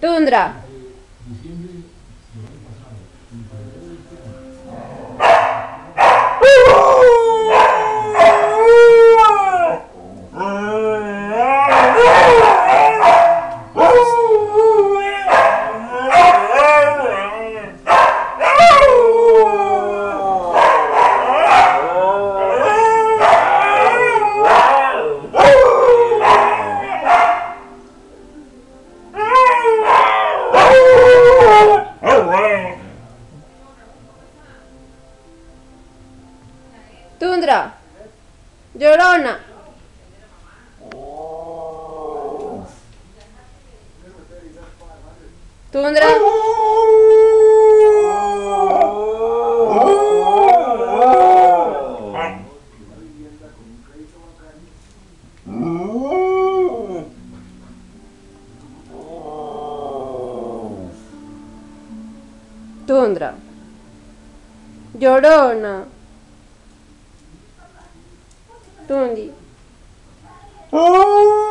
Tundra. Tundra. Llorona. Tundra. Tundra. Llorona. Donde? Oh!